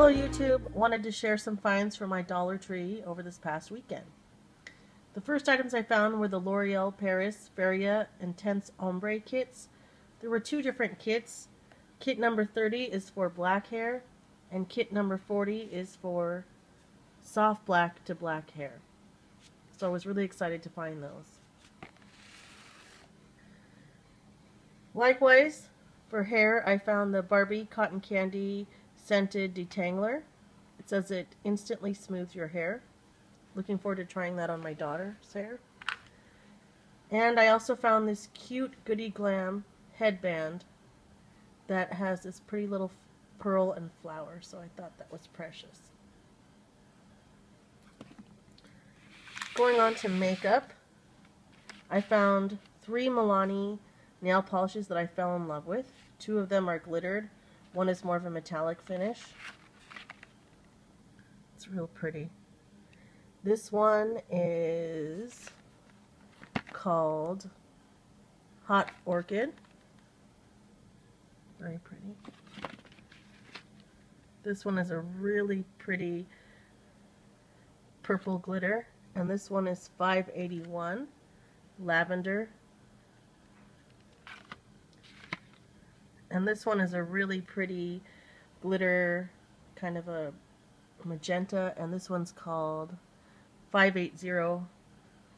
Hello YouTube, wanted to share some finds from my Dollar Tree over this past weekend. The first items I found were the L'Oreal Paris Feria Intense Ombre kits. There were two different kits. Kit number 30 is for black hair and kit number 40 is for soft black to black hair. So I was really excited to find those. Likewise, for hair, I found the Barbie Cotton Candy Scented Detangler. It says it instantly smooths your hair. Looking forward to trying that on my daughter's hair. And I also found this cute Goody Glam headband that has this pretty little pearl and flower, so I thought that was precious. Going on to makeup, I found three Milani nail polishes that I fell in love with. Two of them are glittered. One is more of a metallic finish. It's real pretty. This one is called Hot Orchid. Very pretty. This one is a really pretty purple glitter. And this one is 581 Lavender And this one is a really pretty glitter, kind of a magenta, and this one's called 580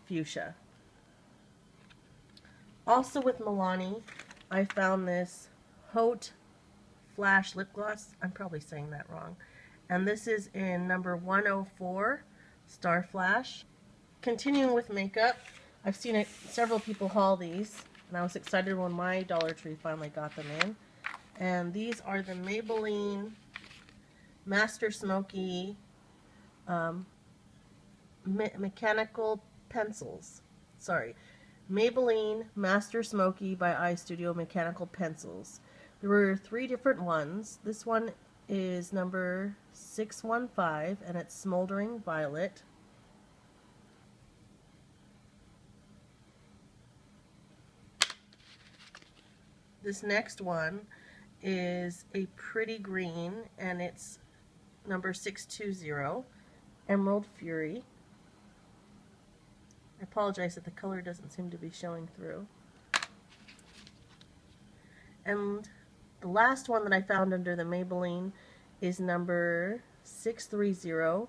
Fuchsia. Also with Milani, I found this Haute Flash Lip Gloss. I'm probably saying that wrong. And this is in number 104, Star Flash. Continuing with makeup, I've seen it, several people haul these and I was excited when my Dollar Tree finally got them in. And these are the Maybelline Master Smoky um, me mechanical pencils. Sorry. Maybelline Master Smoky by Eye Studio mechanical pencils. There were three different ones. This one is number 615 and it's Smoldering Violet. This next one is a pretty green and it's number 620 Emerald Fury. I apologize that the color doesn't seem to be showing through. And the last one that I found under the Maybelline is number 630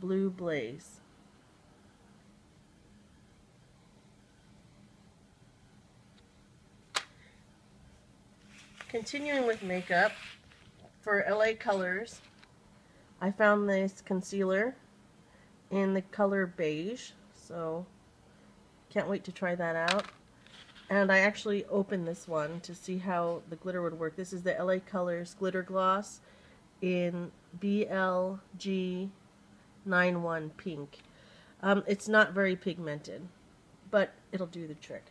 Blue Blaze. Continuing with makeup, for LA Colors, I found this concealer in the color beige, so can't wait to try that out. And I actually opened this one to see how the glitter would work. This is the LA Colors Glitter Gloss in BLG 91 Pink. Um, it's not very pigmented, but it'll do the trick.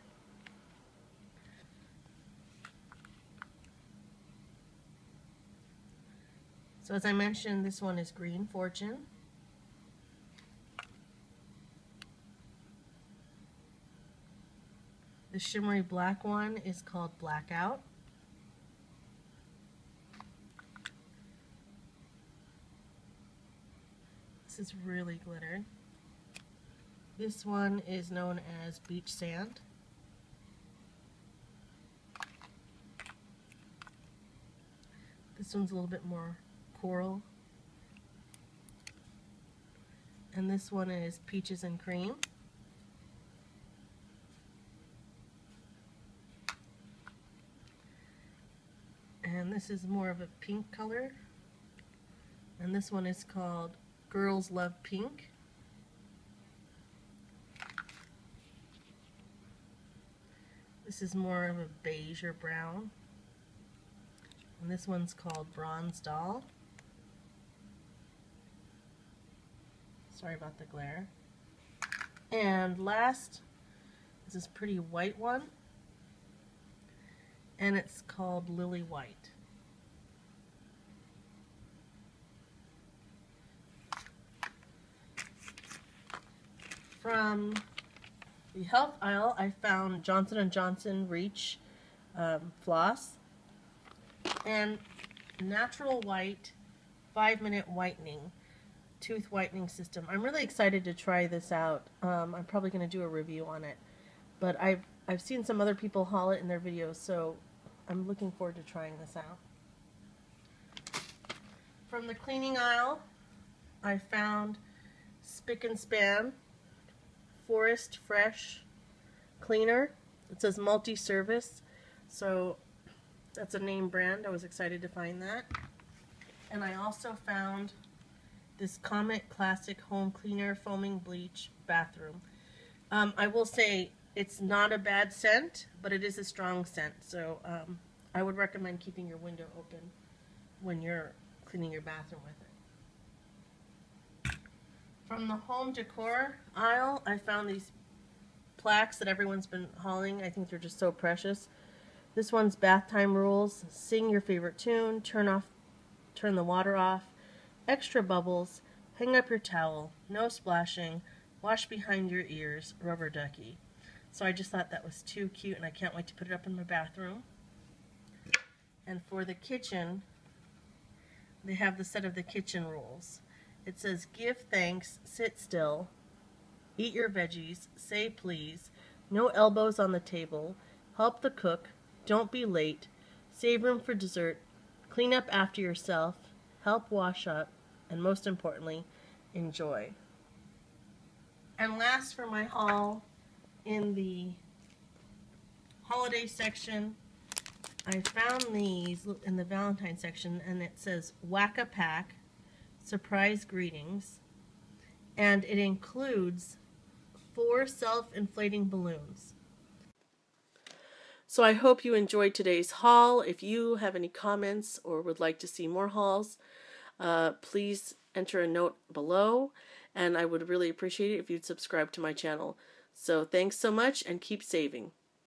As I mentioned, this one is Green Fortune. The shimmery black one is called Blackout. This is really glittered. This one is known as Beach Sand. This one's a little bit more coral. And this one is peaches and cream. And this is more of a pink color. And this one is called Girls Love Pink. This is more of a beige or brown. And this one's called Bronze Doll. Sorry about the glare. And last is this pretty white one. And it's called Lily White. From the health aisle, I found Johnson & Johnson Reach um, Floss and Natural White five minute whitening, tooth whitening system. I'm really excited to try this out. Um, I'm probably going to do a review on it, but I've I've seen some other people haul it in their videos, so I'm looking forward to trying this out. From the cleaning aisle, I found Spic and Span Forest Fresh Cleaner. It says multi-service, so that's a name brand. I was excited to find that. And I also found this Comet Classic Home Cleaner Foaming Bleach Bathroom. Um, I will say it's not a bad scent, but it is a strong scent, so um, I would recommend keeping your window open when you're cleaning your bathroom with it. From the home decor aisle, I found these plaques that everyone's been hauling. I think they're just so precious. This one's bath time rules. Sing your favorite tune. Turn off, turn the water off. Extra bubbles. Hang up your towel. No splashing. Wash behind your ears. Rubber ducky. So I just thought that was too cute and I can't wait to put it up in my bathroom. And for the kitchen, they have the set of the kitchen rules. It says give thanks, sit still, eat your veggies, say please, no elbows on the table, help the cook, don't be late, save room for dessert, clean up after yourself, help wash up, and most importantly, enjoy. And last for my haul, in the holiday section, I found these in the Valentine section, and it says Whack-A-Pack, Surprise Greetings, and it includes four self-inflating balloons. So I hope you enjoyed today's haul. If you have any comments or would like to see more hauls, uh, please enter a note below, and I would really appreciate it if you'd subscribe to my channel. So thanks so much and keep saving.